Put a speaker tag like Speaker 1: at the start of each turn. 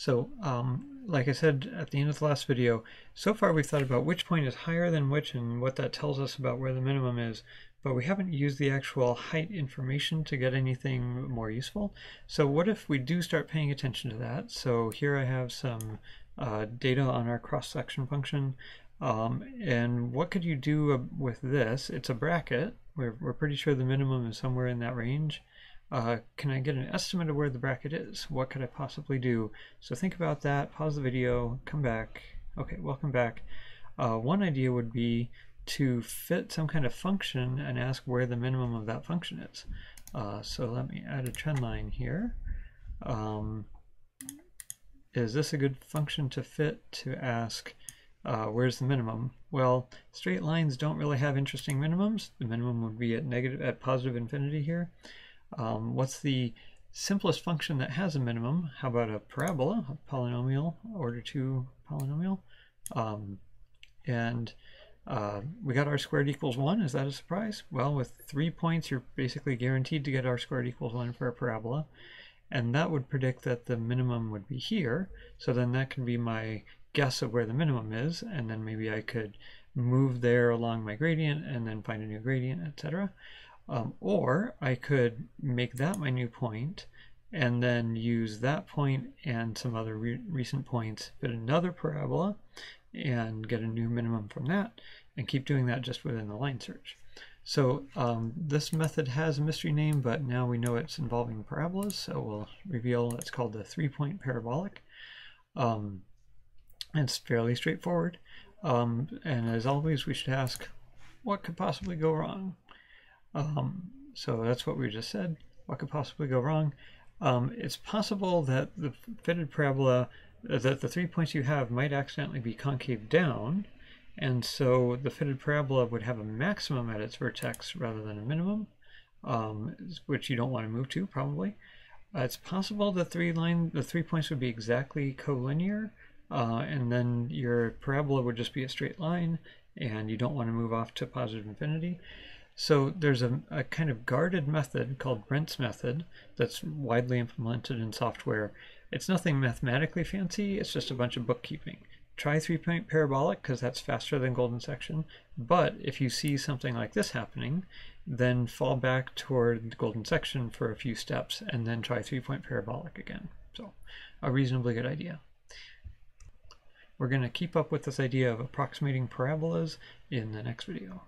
Speaker 1: So um, like I said at the end of the last video, so far we've thought about which point is higher than which and what that tells us about where the minimum is, but we haven't used the actual height information to get anything more useful. So what if we do start paying attention to that? So here I have some uh, data on our cross-section function. Um, and what could you do with this? It's a bracket. We're, we're pretty sure the minimum is somewhere in that range. Uh, can I get an estimate of where the bracket is? What could I possibly do? So think about that, pause the video, come back. Okay, welcome back. Uh, one idea would be to fit some kind of function and ask where the minimum of that function is. Uh, so let me add a trend line here. Um, is this a good function to fit to ask uh, where's the minimum? Well, straight lines don't really have interesting minimums. The minimum would be at negative at positive infinity here. Um, what's the simplest function that has a minimum? How about a parabola, a polynomial, order 2 polynomial? Um, and uh, we got r squared equals 1. Is that a surprise? Well, with three points, you're basically guaranteed to get r squared equals 1 for a parabola. And that would predict that the minimum would be here. So then that can be my guess of where the minimum is. And then maybe I could move there along my gradient and then find a new gradient, etc. Um, or I could make that my new point and then use that point and some other re recent points, fit another parabola, and get a new minimum from that, and keep doing that just within the line search. So um, this method has a mystery name, but now we know it's involving parabolas, so we'll reveal it's called the three-point parabolic. Um, it's fairly straightforward, um, and as always, we should ask, what could possibly go wrong? Um, so that's what we just said. What could possibly go wrong? Um, it's possible that the fitted parabola, that the three points you have might accidentally be concave down, and so the fitted parabola would have a maximum at its vertex rather than a minimum, um, which you don't want to move to probably. Uh, it's possible the three line, the three points would be exactly collinear, uh, and then your parabola would just be a straight line, and you don't want to move off to positive infinity. So there's a, a kind of guarded method called Brent's method that's widely implemented in software. It's nothing mathematically fancy, it's just a bunch of bookkeeping. Try three-point parabolic because that's faster than golden section, but if you see something like this happening, then fall back toward the golden section for a few steps and then try three-point parabolic again. So a reasonably good idea. We're going to keep up with this idea of approximating parabolas in the next video.